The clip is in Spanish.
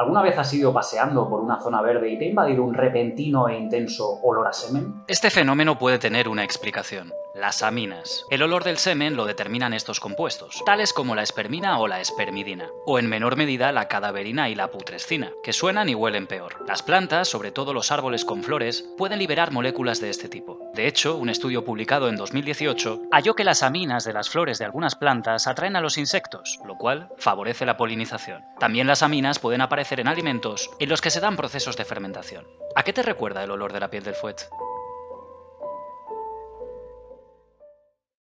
¿Alguna vez has ido paseando por una zona verde y te ha invadido un repentino e intenso olor a semen? Este fenómeno puede tener una explicación. Las aminas. El olor del semen lo determinan estos compuestos, tales como la espermina o la espermidina, o en menor medida la cadaverina y la putrescina, que suenan y huelen peor. Las plantas, sobre todo los árboles con flores, pueden liberar moléculas de este tipo. De hecho, un estudio publicado en 2018 halló que las aminas de las flores de algunas plantas atraen a los insectos, lo cual favorece la polinización. También las aminas pueden aparecer en alimentos en los que se dan procesos de fermentación. ¿A qué te recuerda el olor de la piel del fuet?